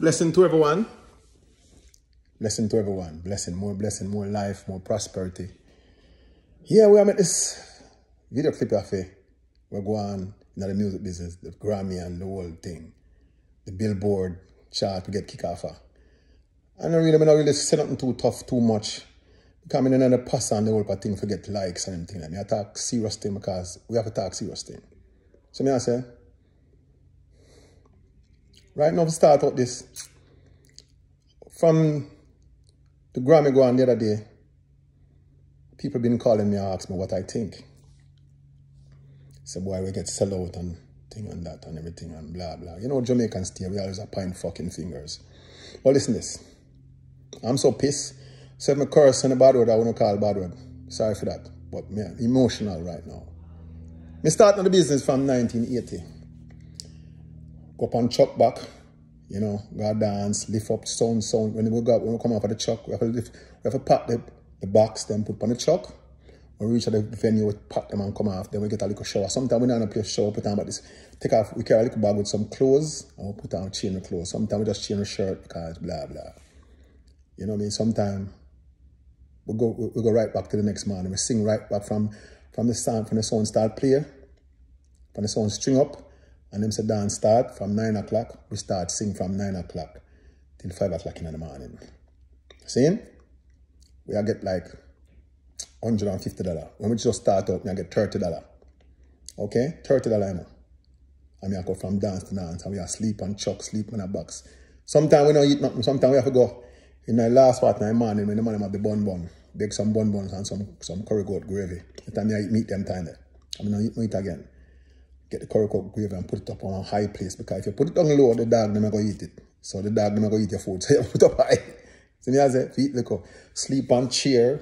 Blessing to everyone. Blessing to everyone. Blessing, more blessing, more life, more prosperity. Yeah, we are at this video clip of it. We're going in the music business, the Grammy and the whole thing. The billboard chart to get kick off. I don't really, I don't really say nothing too tough, too much. Because I'm in another pass on the whole thing forget likes and everything. Like I talk serious thing because we have to talk serious thing. So I say, right now we start out this. From the Grammy go on the other day, people been calling me and ask me what I think. So boy, we get sell out and thing and that and everything and blah blah. You know Jamaicans stay, we always are point fucking fingers. But listen this. I'm so pissed. So if I curse on a bad word, I want to call bad word. Sorry for that. But man, emotional right now. Me starting the business from 1980. Go up on chuck back, you know, go dance, lift up sound, sound. When we go when we come off of the chuck, we have to lift, we have to pack the, the box, then put on the chuck. When we reach the venue, we pack them and come off, then we get a little shower. Sometimes we don't have a shower, put on but this. Take off, we carry a little bag with some clothes, and we put on chain of clothes. Sometimes we just chain a shirt because blah blah. You know what I mean? Sometimes we go we go right back to the next morning. We sing right back from from the sound from the sound start player, from the sound string up, and them say dance start from nine o'clock. We start sing from nine o'clock till five o'clock in the morning. Seeing? We I get like hundred and fifty dollar. When we just start out, I get thirty dollar. Okay, thirty dollar. You know. I mean, I go from dance to dance, and we are sleep and chuck, sleep in a box. Sometimes we don't eat nothing. Sometimes we have to go in the last part of the morning when the man have the bun bun, bake some bun buns and some some curry goat gravy. The time I eat meat them time there. I'm gonna eat meat again. Get the curry goat gravy and put it up on a high place because if you put it on low, the dog never go eat it. So the dog never go eat your food. So you put it up high. So me I say, eat the sleep on chair,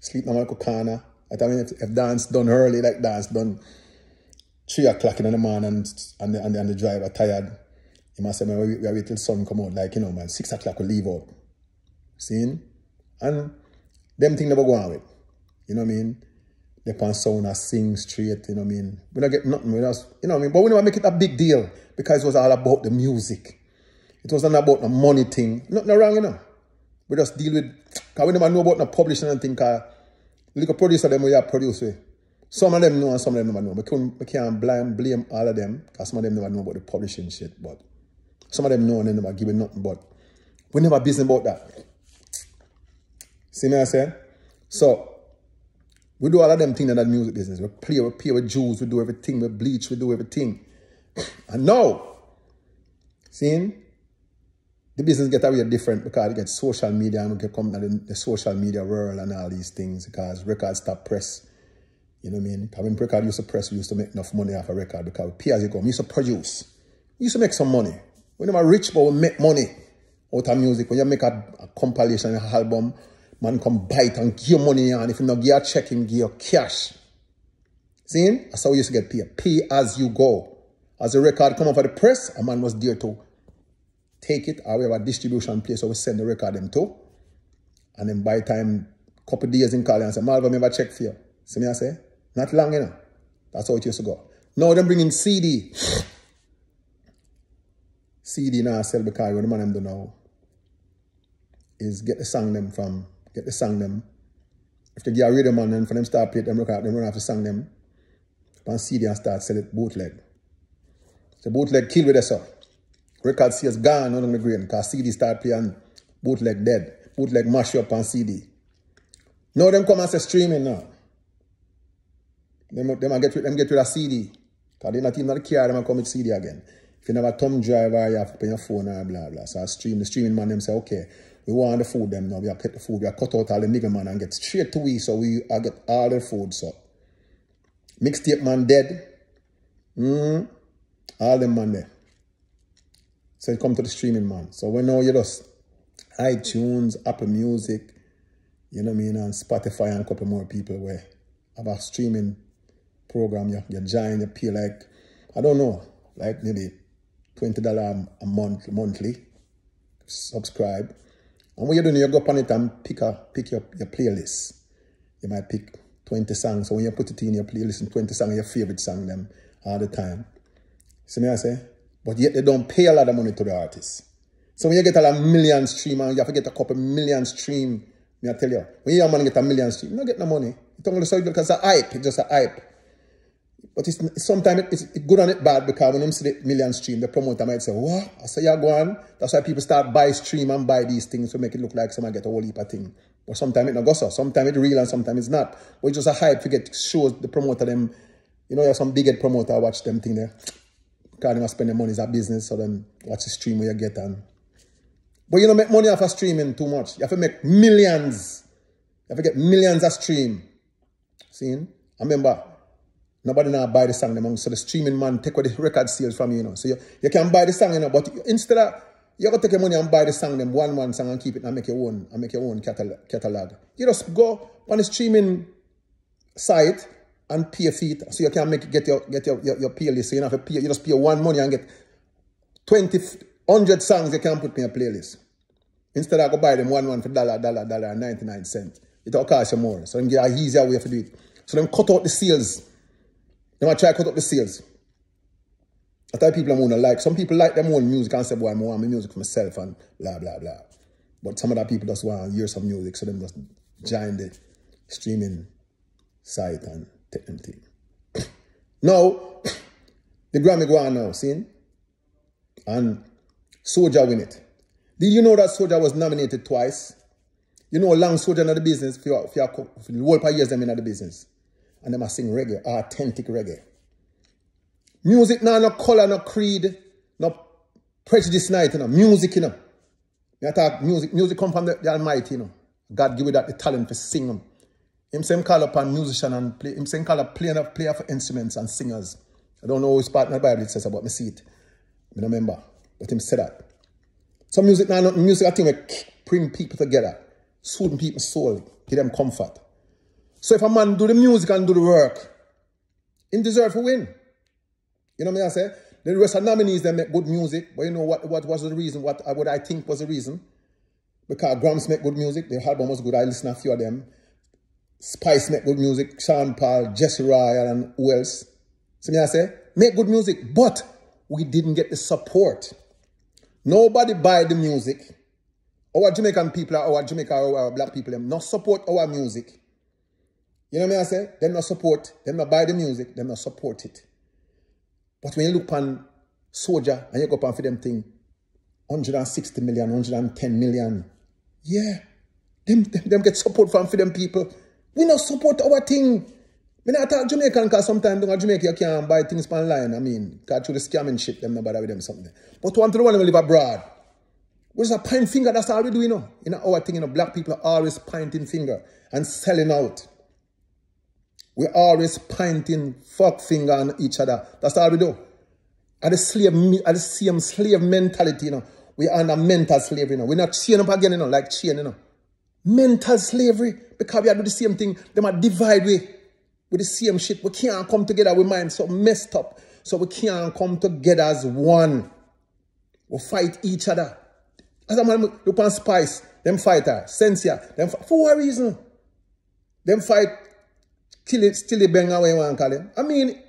sleep on my corner. I mean if, if dance done early, like dance done three o'clock in the morning and, the, and, the, and the driver tired. He must say, man, we, we wait till sun come out, like, you know, man, six o'clock we leave out. Seeing? And them thing never go on with. You know what I mean? Pan sound sing straight, you know what I mean? We don't get nothing with us, you know what I mean? But we never make it a big deal because it was all about the music. It wasn't about the money thing. Nothing wrong, you know. We just deal with, because we never know about the publishing and thing, because little producer them we have produced with. Some of them know and some of them never know. We can't, we can't blame, blame all of them, because some of them never know about the publishing shit, but some of them know and they never give it nothing, but we never business about that. See me I say? So, we do all of them things in that music business. We play, we pay with jewels, we do everything, we bleach, we do everything. And now, seeing, the business get a really different because it social media and we get come the, the, social media world and all these things because records stop press. You know what I mean? Because when record used to press, we used to make enough money off a record because we pay as you go. We used to produce. We used to make some money. We never rich, but we make money out of music. When you make a, a compilation, an album, man come bite and give you money and if you not give a check, him give you cash. See? That's how we used to get paid. Pay as you go. As the record come of the press, a man was there to take it, or we have a distribution place where we send the record them to. And then by the time, couple days in call and say, have a check for you. See me I say? Not long, you know. That's how it used to go. Now them bringing CD. CD now sell because what the man them do now is get the song them from, get the song them. If they get a radio man and for them start play them record, them run have to song them on CD and start sell it bootleg. So bootleg kill with us up. Record sales gone out on the grain because CD start playing bootleg dead. Bootleg mash up on CD. Now them come and say streaming now. Them, them get, them get rid of CD. Because they're not even not care, them come with CD again. If you never thumb drive or you have to pay your phone or blah blah. So I stream, the streaming man them say, okay, we want the food them now. We have cut the food. We have cut out all the nigga man and get straight to we so we I get all the food. So mixtape man dead. Mm, all them man there. So you come to the streaming man. So we know you just iTunes, Apple Music, you know what I mean, and Spotify and a couple more people where have a streaming program. You, you join, you pay like, I don't know, like maybe $20 a month, monthly, subscribe. And what you're doing, you go up on it and pick, a, pick your, your playlist. You might pick 20 songs. So when you put it in your playlist, and 20 songs, your favorite song them all the time. See me I say? But yet they don't pay a lot of money to the artists. So when you get a million stream and you have to get a couple million stream, me I tell you, when you man get a million stream, you don't get no money. It's only so because it's a hype, it's just a hype. But it's sometimes it's, good and it bad because when them see the million stream, the promoter might say, What? I say, you're going. That's why people start buy stream and buy these things to make it look like someone get a whole heap of thing. But sometimes it not go so. Sometimes it's real and sometimes it's not. But it's just a hype to get shows the promoter them. You know, you have some big head promoter watch them thing there. Because they must spend their money as a business, so then watch the stream where you get and but you don't make money off of streaming too much. You have to make millions. You have to get millions of stream. See? I remember, nobody now buy the song them, so the streaming man take away the record sales from you, you know. So you, you can buy the song, you know, but instead of you got to take your money and buy the song them one one song and keep it and make your own and make your own catalog. catalog. You just go on the streaming site and pay a fee so you can make get your get your, your, your playlist. So you don't have to pay, you just pay one money and get 20 100 songs you can put in a playlist. Instead I go buy them one one for dollar, dollar, dollar, 99 cents. It'll cost you more. So them get an easier way to do it. So then cut out the sales. They might try to cut out the sales. I tell people I'm gonna like. Some people like them own music and say, boy, I want my music for myself and blah, blah, blah. But some of that people just want to hear some music, so them just join the streaming site and take them thing. now, the Grammy go on now, see? And SOJA win it. Did you know that SOJA was nominated twice? You know, long SOJA in the business for, for, for the whole years them in the business. And them are sing reggae, authentic reggae. Music now no color, no creed, no prejudice night, you know. Music, you know. I talk music, music come from the, the Almighty, you know. God give you that the talent to sing them. Him saying call upon musician and play, him same call up player, player for instruments and singers. I don't know which part in the Bible it says about me see it. I remember. Let him say that. Some music now, music I think we bring people together, soothe people's soul, give them comfort. So if a man do the music and do the work, he deserve to win. You know what I say? The rest of nominees, they make good music, but you know what, what was the reason, what, what I think was the reason? Because Gramps make good music, their album was good, I listen to a few of them. Spice make good music, Sean Paul, Jesse Royal, and who else? So me I say, make good music, but we didn't get the support. Nobody buy the music. Our Jamaican people, our Jamaica, our black people, them not support our music. You know what I say? Them not support, them not buy the music, them not support it. But when you look on SOJA and you go on for them thing, 160 million, 110 million. Yeah. Them, them, them get support from for them people. We not support our thing. Me not talk Jamaican because sometimes in Jamaica you can't buy things online. I mean, because through the scamming shit, them not bother with them something. But one to the one who live abroad. What's a pint finger? That's all we do, you know. You know, our thing, you know, black people are always pointing finger and selling out. We always pointing fuck finger on each other. That's all we do. At the slave, at the same slave mentality, you know. We are under mental slavery, you know. We're not chain up again, you know, like chain, you know. Mental slavery. Because we are doing the same thing. They might divide we with the same shit. We can't come together We mind so messed up. So we can't come together as one. We fight each other. As a man look on Spice, them fighter, uh, Shenseea, them for what reason? Them fight kill it, still bang away one call him. I mean,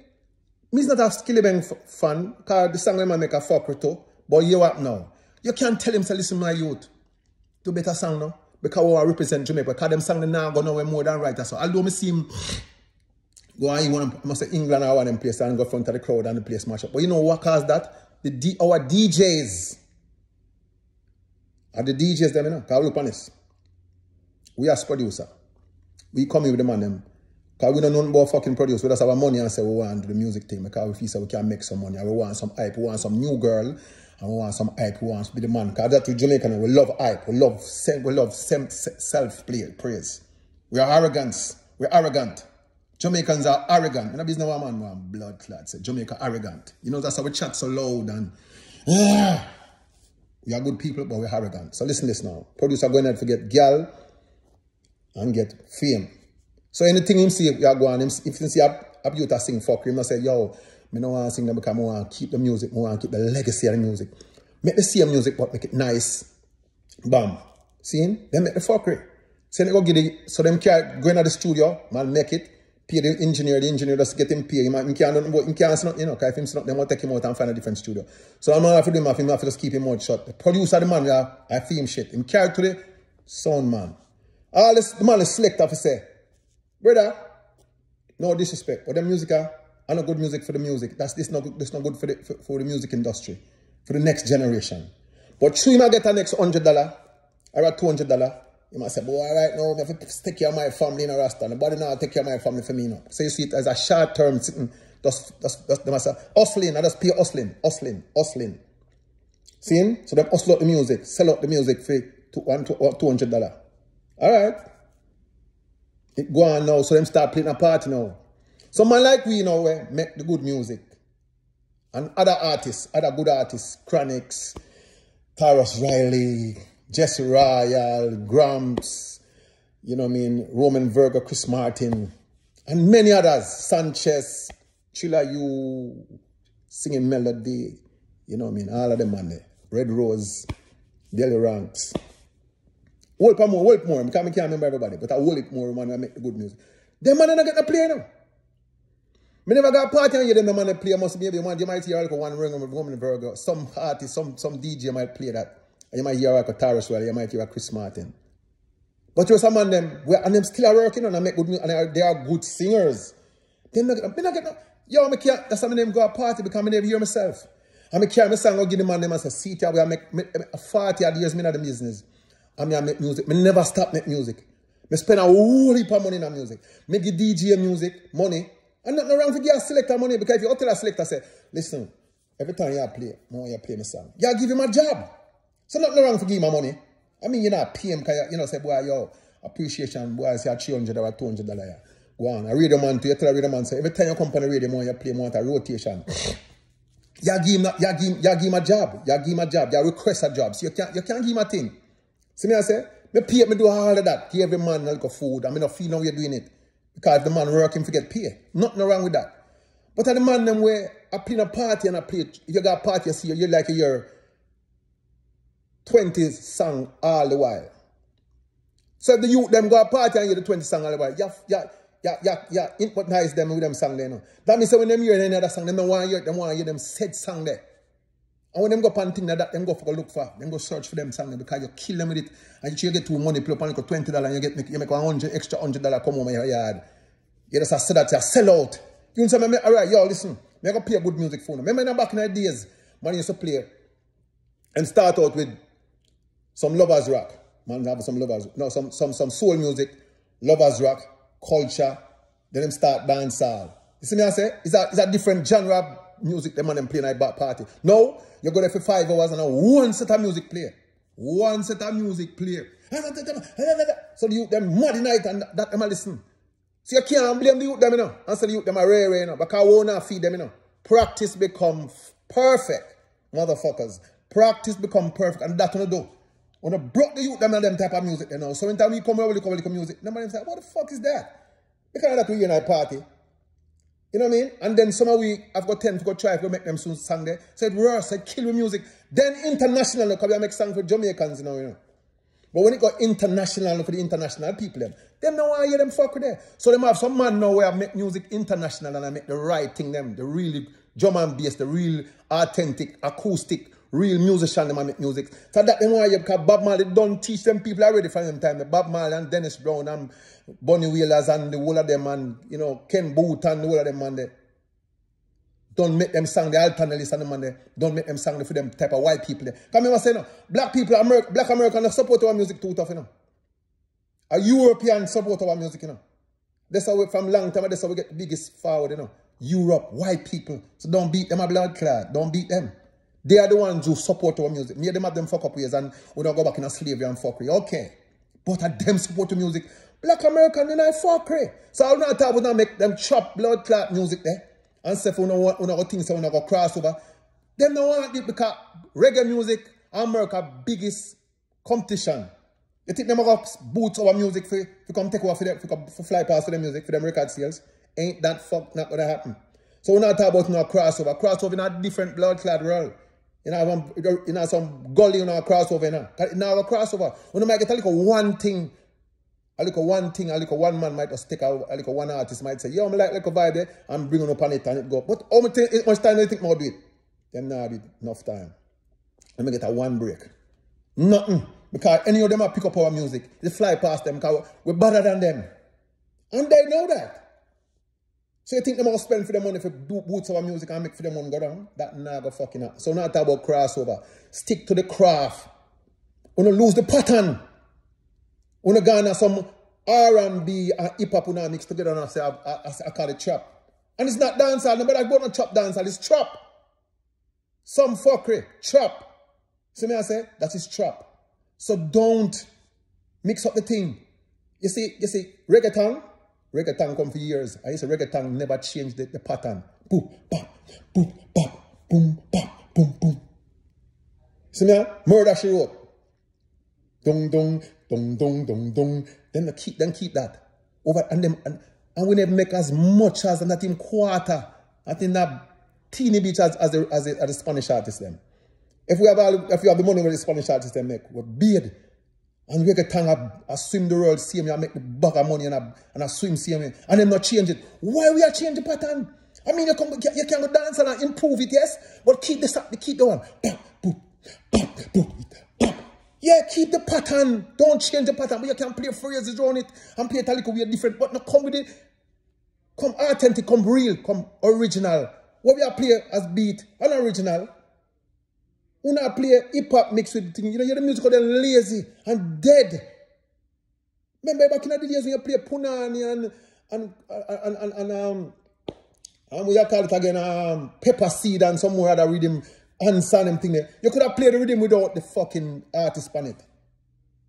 me's not a Skillibeng fan, because the song man make a fucker too. But you what now? You can't tell him to listen to my youth. Do better song now. Because we represent Jamaica. Because them song now go nowhere more than right. So although me see him Go you want to, must say England or one place and go front of the crowd and the place smash up. But you know what caused that? The D, our DJs. Are the DJs them, you know? Because look on this. We as producer. We come in with the man them. Because we don't know about fucking produce. We just have our money and say we want to do the music thing. Because we feel we can make some money. And we want some hype. We want some new girl. And we want some hype. We want to be the man. Because that's with Jamaican. We love hype. We love, we love self-praise. We are arrogant. We're arrogant. Jamaicans are arrogant. And a business man blood clot say Jamaica arrogant. You know that's how we chat so loud and yeah. We are good people, but we're arrogant. So listen this now. Producer going to forget gal and get fame. So anything him see, we are going, if you see a, a beauty sing fuck, him say, yo, me no want to sing them because I want to keep the music, I want to keep the legacy of the music. Make the same music, but make it nice. Bam. See? Then make the fuckery. So they go get it, so them can go into the studio, man, make it, pay the engineer, the engineer just get him pay. Might, he can't do nothing, he can't you know, because if him not, they want to take him out and find a different studio. So I'm not have to do him, I have to just keep him out shut. The producer, the man, I feel him shit. Him carry to the sound man. All this, the man is select off say, brother, no disrespect, but the music are, are not good music for the music. That's this not good, this not good for the, for, for the music industry, for the next generation. But true, him I get a next $100 or a $200, you might say, boy, right now, I have to take care of my family in a rasta. Nobody now take care of my family for me now. So you see it as a short term sitting, just, just, just, they must say, hustling, I just pay hustling, hustling, hustling. Seeing? So them hustle out the music, sell out the music for two, one, two, $200. All right. Go on now, so them start playing a party now. Someone like we, you know, eh, make the good music. And other artists, other good artists, Chronixx, Tarrus Riley, Jesse Royal, Gramps, you know I mean, Romain Virgo, Chris Martin, and many others, Sanchez, Chilla You, Singing Melody, you know I mean, all of them on there. Red Rose, Delly Ranks. Hold more, hold more, because I can't remember everybody, but I hold it more, man, I make the good music. Them man not get to play now. Me never got a party and you them man play must be maybe one you might hear like one ring with Romain Virgo. Some artist, some some DJ might play that. And you might hear like a Tarrus well, you might hear a Chris Martin. But you some man them, and them still are working on and make good music, and they are, good singers. Them not get, me not get no, yo, me can't, that's how my name go a party because I never hear myself. And I carry my song, I give the man them and say, see, I make, make 40 odd years, me in the business. And me I make music. Me never stop make music. Me spend a whole heap of money on music. Me give DJ music, money. And nothing wrong to give a selector money because if you tell a selector, say, listen, every time you play, I want you play my song. You give him a job. So nothing wrong to give him money. I mean, you know, pay him because, you know, say, boy, yo, appreciation, boy, I say 300 or $200. Yeah. Go on. A radio man to you tell a radio man, say, every time you come on the radio, man, you play, want a rotation. you give him, you give him, you give him a job. You give him a job. You request a job. So you can't, you can't give him a thing. See me, I say, me pay, me do all of that. Give every man a little food. I mean, I feel now you're doing it. Because the man working to get paid. Nothing wrong with that. But at the man them where I play a party and I play, if you got a party, you see, you're like you're 20 song all the while. So the youth them go a party and hear the 20 song all the while. Yeah, yeah, yeah, yeah, yeah, hypnotize them with them song there. No. That means when them hear any other song, them don't want to hear them said song there. And when them go pan thing that, them go for look for, them go search for them there because you kill them with it. And you get two money, play up on $20 and you get you make a hundred extra hundred dollar come home in your yard. You just say that you sell out. You I'm saying? All right, yo, listen. Me go play good music for them. Remember back in the days, man used to play and start out with some lovers rock. Man have some lovers, no, some some some soul music, lovers rock, culture. Then them start dancehall. You see me I say? Is that is that different genre music them man them play night back party. No, you go there for five hours and a one set of music play. One set of music play. So the youth them muddy night and that them a listen. So you can't blame the youth them, you know. And so the youth them are rare, you know. Because I won't feed them, you know. Practice become perfect, motherfuckers. Practice become perfect. And that's what I do. When I broke the youth them and them type of music, you know. So when time you come over the come over, you come music, them man say, what the fuck is that? Because that we in our party. You know what I mean? And then some of we have got 10 to go try to make them soon song there. Said worse, said kill with music. Then international, because we make song for Jamaicans, you know, you know. But when it got international for the international people, them, them want to hear them fuck with there. So them have some man now where I make music international and I make the right thing them, the really drum and bass, the real authentic, acoustic, real musician them I make music. So that them why you because Bob Marley don't teach them people already from them time. Bob Marley and Dennis Brown and Bunny Wailers and the whole of them and you know Ken Boothe and the whole of them and they don't make them sing the alternatives and them and they don't make them sing for them type of white people. Come here, say no, black people, America, black Americans support our music too tough, you know. A European support our music, you know. That's how we, from long time, that's how we get the biggest forward, you know. Europe, white people. So don't beat them a blood clot. Don't beat them. They are the ones who support our music. Me them have them fuck up ways and we don't go back in a slavery and fuckery. Okay. But at them support the music. Black American, they not fuckery. So I'm not talking about make them chop blood clot music there. And say for one go things so we go crossover. Them don't want it because reggae music, America biggest competition. You think them got boots our music for, for come take over for them, for, for fly past for them music, for them record sales. Ain't that fuck not gonna happen. So we're not talking about no crossover. Crossover in a different blood clad world. You know, some, you know, some gully, you know, crossover, you know. You know, crossover. We might get a little one thing a little one thing, a little one man might just take a, a little one artist might say, yo, I'm like little vibe there, I'm bringing up on it and it go. But how much, much time do you think more do it? Them not enough time. Let me get a one break. Nothing. Because any of them are pick up our music. They fly past them because we're better than them. And they know that. So you think they must spend for the money for boots our music and make for the money go down? That not go fucking up. So not about crossover. Stick to the craft. Wanna lose the pattern. Wanna go on some R&B and hip hop mix together and I say I, I, I call it trap. And it's not dancehall, nobody go on trap dancehall, it's trap. Some fuckery, trap. See me I say? That is trap. So don't mix up the thing. You see, you see, reggaeton, reggaeton come for years. I used to reggaeton never changed the, the pattern. Boom, bop, boom, bop, boom, bop, boom, boom. See me? Murder she wrote. Dong, dong, dong, dong, dong, dong. Then keep, then keep that. Over and them and, and we never make as much as that in quarter. I think that teeny bit as, as, the, as, the, as the Spanish artist them. If we have all, if you have the money with the Spanish artists they make, we're beard. And we get time I, I swim the world, see me, I make the bag of money and I, and I swim, see me, and then not change it. Why we are change the pattern? I mean, you can, you can go dance and improve it, yes, but keep the keep the one. Bam, boom, bam. Yeah, keep the pattern. Don't change the pattern. But you can play phrases on it and play it a little bit different. But not come with it. Come authentic, come real, come original. What we are play as beat, unoriginal. When I play hip hop mixed with the thing, you know, the music are lazy and dead. Remember back in the days when you play Punani and and and and, and um and we call it again um pepper seed and some other rhythm and sound thing there. You could have played the rhythm without the fucking artist on it.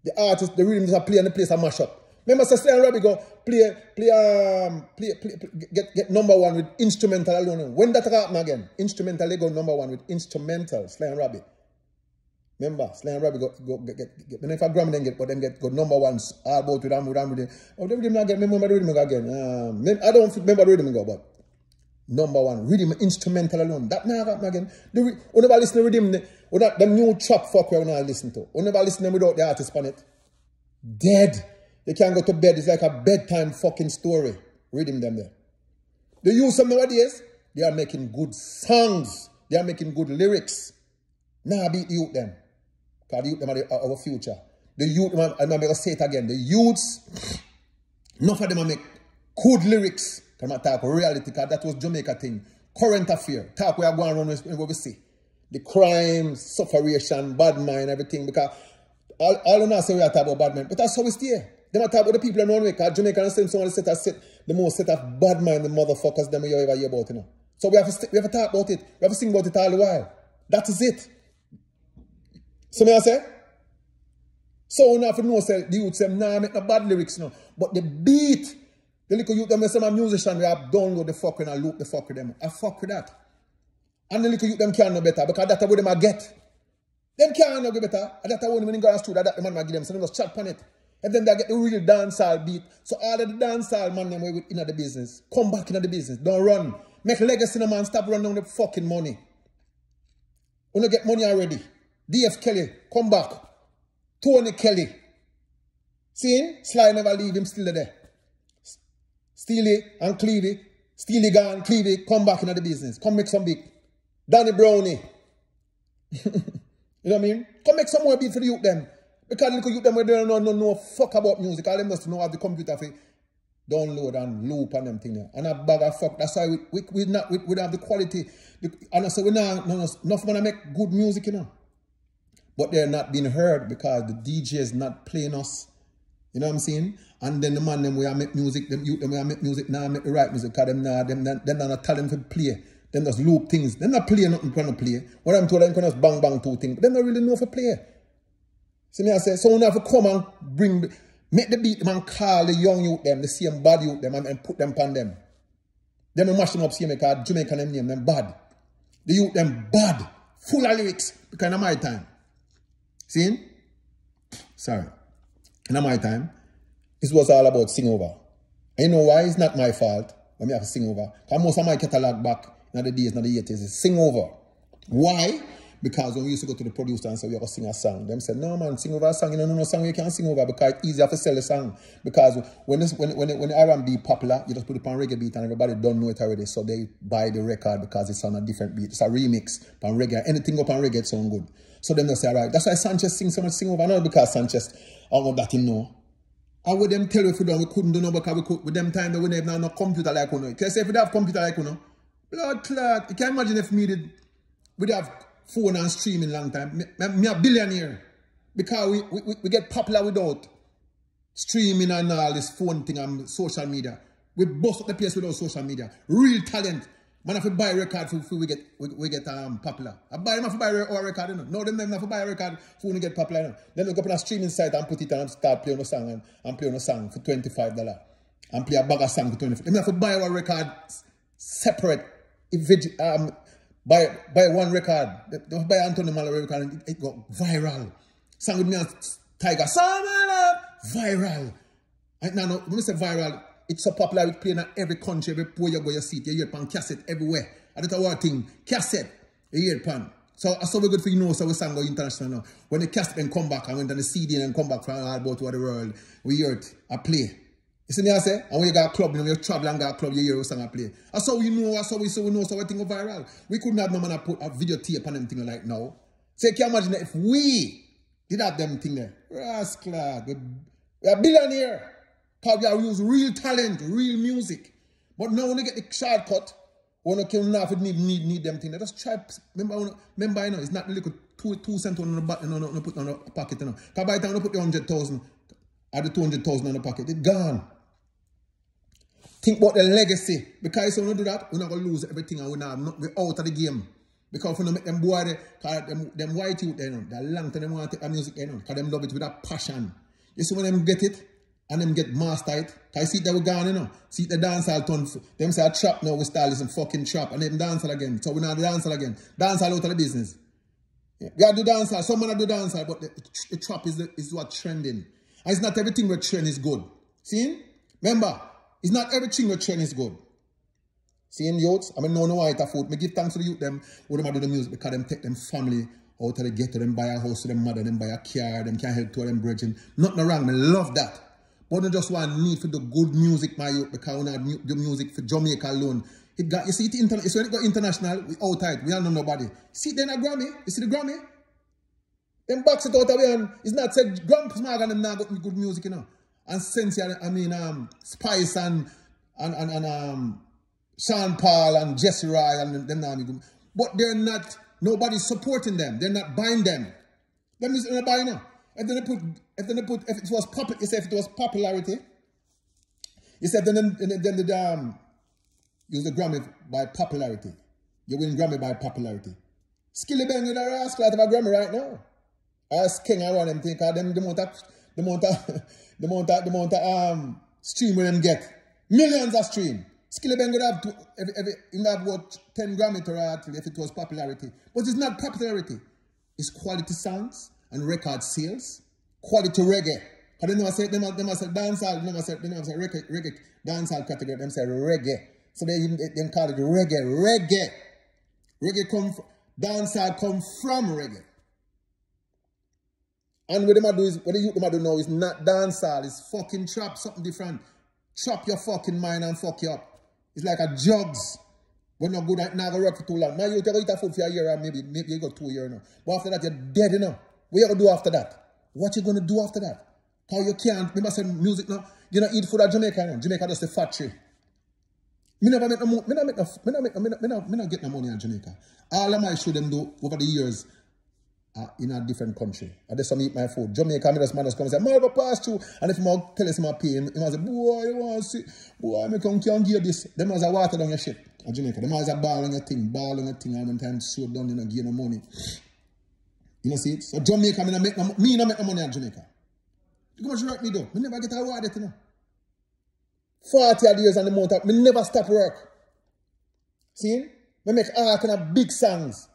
The artist, the rhythm just play and the place a mash up. Remember, and Robbie go play, play, um, play, play, play, get, get number one with instrumental alone. When that happen again, instrumental they go number one with instrumental, Sly and Robbie. Remember, Sly and Robbie go, go get, get, get, then if I Grammy then get, but then get go number ones all about with them, with them, with them. Oh, the remember the rhythm again. Um, I don't remember the rhythm go, but number one, rhythm instrumental alone. That now happen again. The, you never listen to rhythm, or that the new chop fuck we not listen to. You never listen to without the artist on it. Dead. They can't go to bed. It's like a bedtime fucking story. Reading them there. The use of nowadays, they are making good songs. They are making good lyrics. Now beat the youth them. Because the youth them are our future. The youth, I'm going to say it again. The youths, enough of them are make good lyrics. Come and talk reality, because that was Jamaica thing. Current affair. Talk we are going around what we see. The crime, sufferation, bad mind, everything. Because all, all of us say we are talking about bad mind. But that's how we stay. Them talk about the people around me, because Jamaica and someone set, set the most set of bad mind the motherfuckers them you ever hear about, you know. So we have to we have to talk about it. We have to sing about it all the while. That is it. So me I say? So we have to know say the youth say nah make no bad lyrics no. But the beat, the little youth them say my musician we have download the fuck and I loop the fuck with them. I fuck with that. And the little youth them can't know better because that's what them I get. Them can't know better. And that's when they go to the studio that the man I give them. So they just chat on it. And then they get the real dancehall beat. So all of the dancehall man them we in the business. Come back into the business. Don't run. Make legacy no man. Stop running the fucking money. When you get money already. DF Kelly, come back. Tony Kelly. See? Sly never leave him still there. Steely and Clevie. Steely gone, Clevie, come back into the business. Come make some big. Danny Browne. you know what I mean? Come make some more beat for the youth them. Because look at them where they don't know, know, know fuck about music. All them must know how the computer for download and loop and them thing there. And a bag of fuck. That's why we we, we not we, we don't have the quality. And I say we not no, no, enough make good music, you know. But they're not being heard because the DJ is not playing us. You know what I'm saying? And then the man them we make music, them youth them we make music now make the right music because them now them them, them not talent to play. Them just loop things. Them not play nothing gonna play. What I'm told them can just bang bang two things. But them not really know for play. See me I say, someone have to come and bring, make the beat man call the young youth them, the same bad youth them and, and put them upon them. Them we mash them up, see me, because Jamaican them name them bad. The youth them bad, full of lyrics, because of my time. See? Sorry. In my time, this was all about sing over. And you know why? It's not my fault when I have to sing over. Because most of my catalog back in the days, in the 80s, is sing over. Why? Because when we used to go to the producer and say, we going to sing a song, them said, no man, sing over a song. You know, no, no song you can't sing over because it's easier to sell the song. Because when this, when, when, when R&B popular, you just put it on reggae beat and everybody don't know it already. So they buy the record because it's on a different beat. It's a remix on reggae. Anything up on reggae sound good. So them they say, all right, that's why Sanchez sing so much sing over. Not because Sanchez, I want that you know. I would them tell you if we, don't, we couldn't do no because we could, with them time that we never have no computer like you know. Say if we have computer like you know, blood clot. You can imagine if me did, we'd have phone and streaming long time. Me, me, a billionaire. Because we, we, we get popular without streaming and all this phone thing and social media. We bust up the place without social media. Real talent. Man have to buy a record for, for we get we, we get um popular. I buy them have to buy a record, you know. No, them them have buy a record for we get popular, you know. Then go up on a streaming site and put it and start playing a song and, and play on a song for $25. And play a bag of song for 25 Them have to buy a record separate. Um buy buy one record. Buy Anthony Malvo record and it, got viral. Song with me and Tiger. Summer viral. I now when I say viral, it's so popular, it's playing in every country, every poor you go, you see it, you hear it on cassette everywhere. And that's our thing, cassette, you hear it on. So that's so we good for you know, so we sang go international now. When the cassette then come back, i went and when the CD and come back from all about the world, we hear it, I play. You see me I say? And when you got a club, you know, you travel and got a club, you hear a song I play. That's how we know, that's how we, so we know, so we think go viral. We couldn't have no man put a video tape on them thing like now. So you can imagine if we did have them thing there. Rascal, we, we are billionaire. Because we are use real talent, real music. But now when you get the shortcut, when you can laugh, need, need, need them things. Just try, remember, remember, you know, it's not the little two, two cent on the back, you know, no, put on the pocket, you know. Because by the time you put the 100,000, or the 200,000 on the pocket, it's gone. Think about the legacy. Because if we don't do that, we're not going to lose everything and we're, not, we're out of the game. Because if we don't make them boy, they, them, them white youth, you know, they're long time they want to take the music, you know, because them love it with a passion. You see when them get it, and them get master it. Cause I see that we gone, you know. See the dancehall turn, them say trap now, we start listen fucking trap, and them dancehall again. So we not dancehall again. Dancehall out of the business. Yeah. We gotta do dancehall, someone do dancehall, but the, the trap is, the, is what trending. And it's not everything we trend is good. See? Remember, it's not everything we trend is good. Same youths, I mean, no, no white food. Me give thanks to the youth them who them do the music because them take them family out of the ghetto, them buy a house them mother, them buy a car, them can't help to them bridging. Nothing wrong, me love that. But not just one need for the good music, my youth, because we have the music for Jamaica alone. It got, you see, it inter, it's when it got international, we outside, we don't know nobody. See, then a Grammy, you see the Grammy? Them box it out of and it's not said, Gramps Morgan and them now got good music, you know. And since, I mean, um, Spice and, and, and, and um, Sean Paul and Jesse Royal and them now, but they're not, nobody's supporting them. They're not buying them. Them is not buying them. If they put, if they put, if it was say if it was popularity, you said then then, then the um, use the Grammy by popularity. You win Grammy by popularity. Skillibeng in a rascal out of a Grammy right now. Ask King around them think of them the amount of the amount of the amount of the amount of um stream where them get. Millions of stream. Skillibeng would have to every, every in have what 10 Grammy to if it was popularity. But it's not popularity. It's quality sounds and record sales, quality reggae. Because they never say, they never, say dancehall, they never say, they never say reggae, reggae dancehall category, they say reggae. So they, they, they call it reggae, reggae. Reggae come dancehall come from reggae. And what they do is, what the youth do now is not dancehall, it's fucking trap, something different. Trap your fucking mind and fuck you up. It's like a drugs. When you're good, not gonna work for too long. My youth, you eat a food for a year and maybe, maybe you got two years now. But after that, you're dead, you know. What you gonna do after that? What you gonna do after that? How you can't, remember saying music now, you know eat food at Jamaica now. Jamaica just a factory. Me never make no me not make no me not make no me not, me not, me not get no money in Jamaica. All of my show them do over the years uh, in a different country. I just some eat my food. Jamaica, me just man just come and say, Marva pass through. And if I tell us my pay, him, he say, boy, you want to see, boy, me come can give this. Them has a water down your shit at Jamaica. Them has a ball on your thing, ball on your thing, all them time show down, you know, give no money. You know see it? So Jamaica, me not make no, me not make no money in Jamaica. Look how much work me do. Me never get awarded, you know. 40 years and the month, me never stop work. See? Me make art and big songs.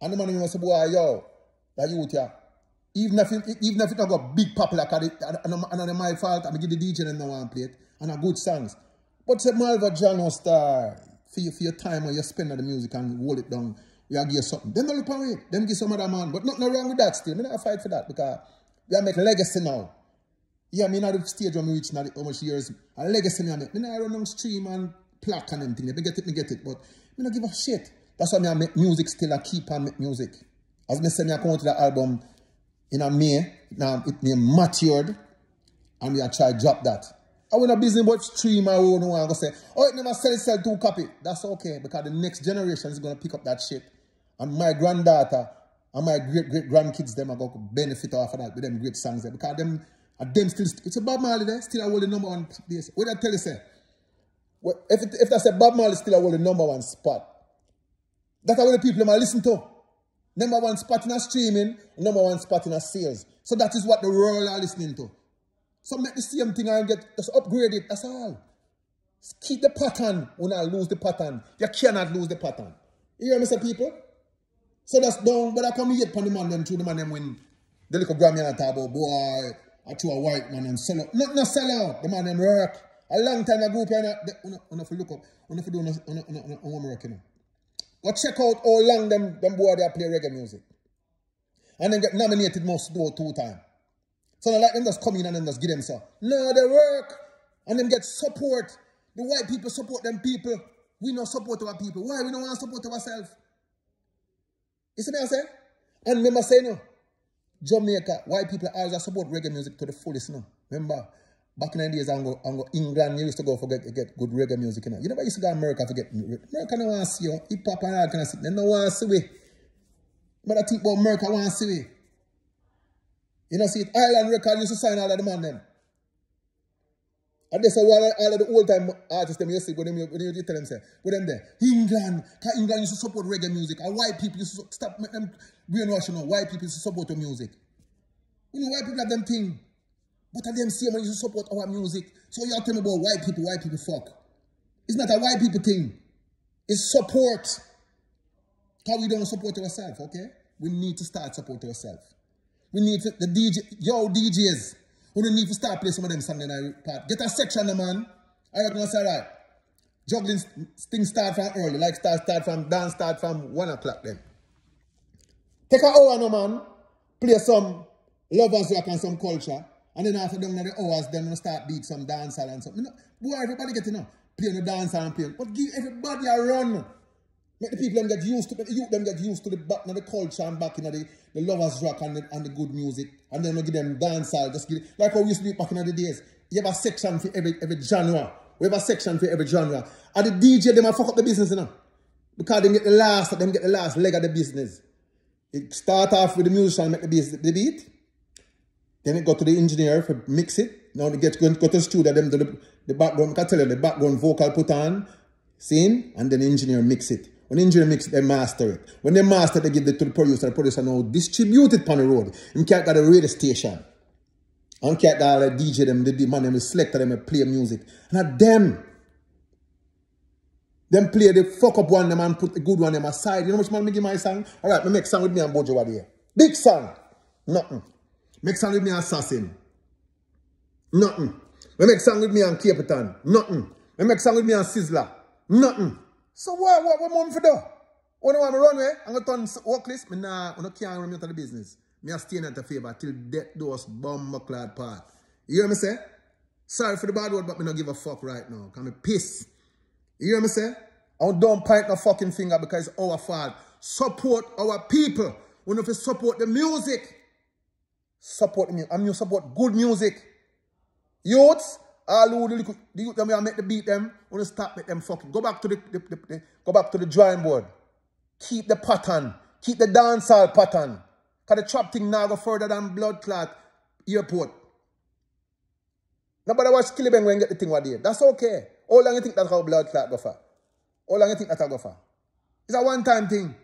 And the man must say, boy, yo, that youth here. Even if, it, even if it not got big popular, and, and, and my fault, I'm give the DJ and no one play it, and a good songs. But say Malvo John star for your, for your time when you spend on the music and hold it down we are give something. Them don't look away. Them give some other man. But nothing wrong with that still. Me not fight for that because we are make legacy now. Yeah, me not the stage when me reach now how much years. A legacy me make. Me not run on stream and plaque and anything. Me get it, me get it. But me not give a shit. That's why I make music still. I keep on make music. As me say, I come out to the album in a May. Now it me matured. And me I try drop that. I want a business but stream I own one I go say, oh, it never sell sell two copy. That's okay because the next generation is gonna pick up that shit. And my granddaughter and my great great grandkids them are gonna benefit off of that with them great songs there. Because them and them still it's a Bob Marley there, still I hold the number one place. What I tell you say? If it, if that's a Bob Marley still I hold the number one spot. That's what the people might listen to. Number one spot in streaming, number one spot in sales. So that is what the world are listening to. So make the same thing and get just upgrade it. That's all. Just keep the pattern when I lose the pattern. You cannot lose the pattern. You hear me say people? So that's done, but I come here upon the man them through the man them when the little Grammy and talk about boy, I to a white man and sell out. Not not sell out. The man them work. A long time ago, and I have to look up, I have to do on work, you know. Check out how long them, them boy they play reggae music. And then get nominated most do two times. So like them just come in and them just give them so. No, they work. And them get support. The white people support them people. We not support our people. Why we don't want to support ourselves? You see what I'm saying? And remember say no. Jamaica, white people always support reggae music to the fullest, no. Remember, back in the days, I go, I go England, you used to go for get, get good reggae music, you know. You never used to go to America for get America don't want to see you. Hip hop and all kind of stuff. They don't want to see we. But I think about America want to see we. You know, see it, Island Record used to sign all of the man them. And they say, well, all of the old time artists, them, you see, when, them, when you tell them, say, with them there, England, because England used to support reggae music, and white people used to stop make them brainwash, you know, white people used to support the music. You know, white people have them thing. But at them same used to support our music. So you tell me about white people, white people fuck. It's not a white people thing. It's support. Because we don't support ourselves, okay? We need to start support ourselves. We need to, the DJ, yo, DJs, we don't need to start playing some of them Sunday night part. Get a section, man. I reckon that's all right. Juggling things start from early, like start start from dance start from one o'clock then. Take an hour no man, play some lovers rock and some culture, and then after them the hours, then we start beat some dancehall and something. You boy, everybody get you know, play the dancehall and play. But give everybody a run. Make the people them get used to the youth them get used to the back the culture and back in the, the lovers rock and the, and the good music. And then we give them dancehall. Just give like how we used to do back in the days. You have a section for every every genre. We have a section for every genre. And the DJ them a fuck up the business, you. Because they get the last, them get the last leg of the business. It start off with the musician and make the beat. Then it go to the engineer for mix it. Now they get go, go to the studio, them do the, the background, I can tell you the background vocal put on, sing, and then the engineer mix it. When engineer mix it, they master it. When they master they give it to the producer. The producer now distribute it on the road. You can't get a radio station. And can't get a DJ them, the, the man them, the selector them, play music. And at them, them play the fuck up one them and put the good one them aside. You know much man me give my song? Alright, me make song with me and Buju over here. Big song. Nothing. Make song with me Assassin. Nothing. Me make song with me and Capleton. Nothing. Me make song with me and Sizzla. Nothing. So what, what, what mom for do? When I want to run away, I'm going to turn work list, I nah, I can't run me out of the business. Me a stay in the favor till death doors bomb clad part. You hear me say? Sorry for the bad word, but me not give a fuck right now. Cause me piss. You hear me say? I don't point no fucking finger because it's our fault. Support our people. We need to support the music. Support me. music. I mean, support good music. Youths, all who the, the youth them make the beat them, want to stop make them fucking go back to the, the, the, the, go back to the drawing board. Keep the pattern. Keep the dancehall pattern. Cause the trap thing now go further than blood clot airport. Nobody watch Skillibeng when get the thing what there. That's okay. How long you think that's how blood clot go for? How long you think that'll go for? It's a one-time thing.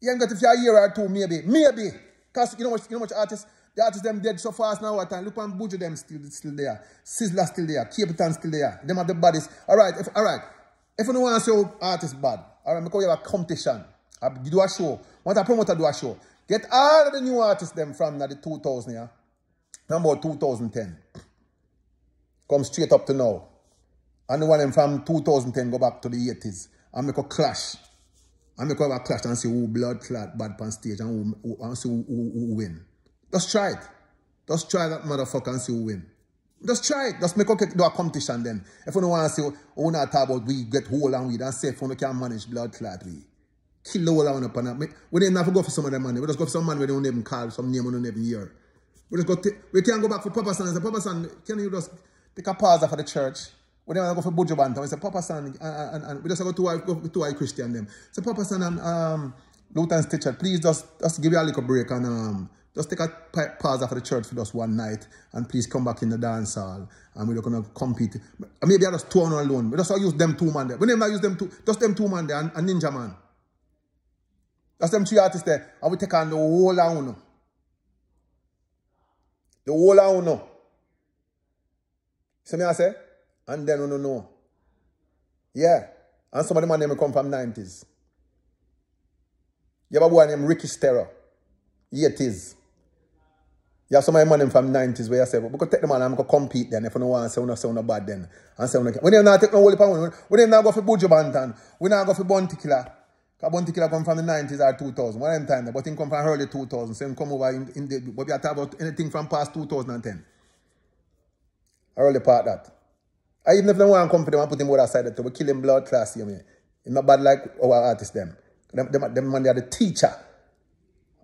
You ain't got to for a year or two, maybe. Maybe. Because you know what you know much artists the artists them dead so fast now what time. Look on Buju them still still there. Sizzla still there. Capleton still there. Them are the bodies. Alright, if alright. If you don't want to show oh, artists bad, alright, because you have a competition. I do a show. Want a promoter do a show. Get all the new artists them from the 2000 yeah. Number 2010. Come straight up to now. And the one them from 2010 go back to the 80s. And make a clash. And make a clash and see who blood clot bad pan stage and, who, who, and see who, who, who win. Just try it. Just try that motherfucker and see who win. Just try it. Just make okay, do a competition then. If you don't want to see, we not talk about we get whole and weed and say if we can manage blood clot we. Kill the whole one up on that. We didn't have to go for some of them money. We just go for some man we don't even call, some name we don't even hear. We just go we can't go back for Papa San and say, Papa San, can you just take a pause for the church? We don't go for Buju Banton. We say, Papa San, and, and, and we just go to go to our Christian them. Say, Papa San and um, Lieutenant Stitchie, please just, just give you a little break and um, just take a pause after the church for just one night and please come back in the dance hall and we're going to compete. Maybe I just two on alone. We just use them two man there. We never use them two, just them two man there and, and Ninja Man. That's them three artists there. And we take on the whole of. The whole uno. See me I say? And then uno know. Yeah. And some of the man them come from 90s. You have a boy named Ricky Sterro. 80s. You have some of the money from 90s where you say, we could take the man and go compete then if you don't want to say, we don't no bad then. And say, we don't not take no holy pound. We don't go for Buju Banton. We don't go for Bounty Killer. Because Killer come from the 90s or 2000. One time there. But he come from early 2000. So he come over in, in the, but we are talking about anything from past 2010. Early part that. I even if they want to come for them and put him over side to we kill him blood class, you mean. He's not bad like our artists them. Them, them, them man, they are the teacher.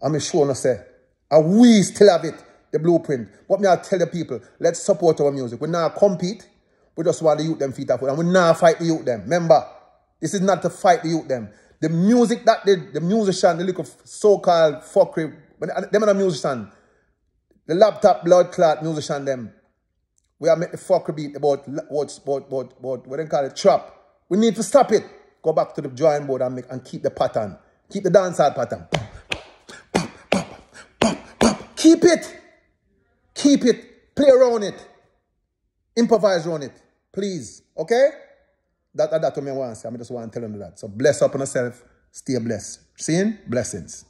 I'm sure no say. And we still have it, the blueprint. What me I tell the people, let's support our music. We now compete. We just want the youth them feet up. And we now fight the youth them. Remember, this is not to fight the youth them. The music that the, the musician, the little so-called fuckery, them are the musician. The laptop blood clot musician them. We are make the fuckery beat about what's about, about, about what they call it, trap. We need to stop it. Go back to the drawing board and make and keep the pattern. Keep the dancehall pattern. Keep it. Keep it. Play around it. Improvise around it. Please. Okay? That, that, that to me want say. I just want to tell you that. So bless up on yourself. Stay blessed. Seeing? Blessings.